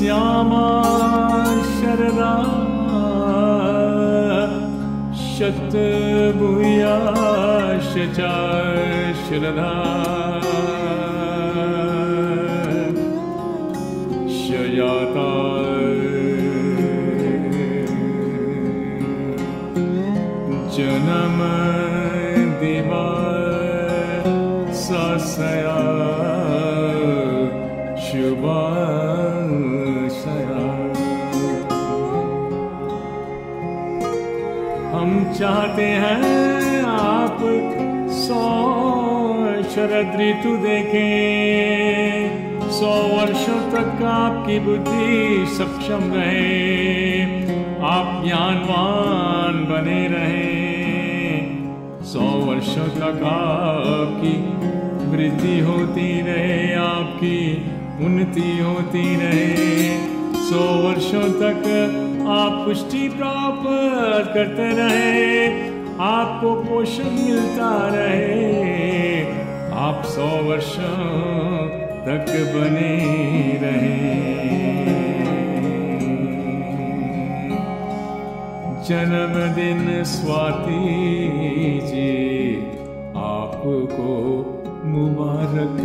श्यामा शरदा शतभूयाश च श्रदा शयाता। जनम दिवा ससया हम चाहते हैं आप सौ शरद ऋतु देखें। सौ वर्षों तक आपकी बुद्धि सक्षम रहे। आप ज्ञानवान बने रहे। सौ वर्षों तक आपकी वृद्धि होती रहे, आपकी उन्नति होती रहे। सौ वर्षों तक आप पुष्टि प्राप्त करते रहे, आपको पोषण मिलता रहे। आप सौ वर्षों तक बने रहे। जन्मदिन स्वाति जी, आपको मुबारक।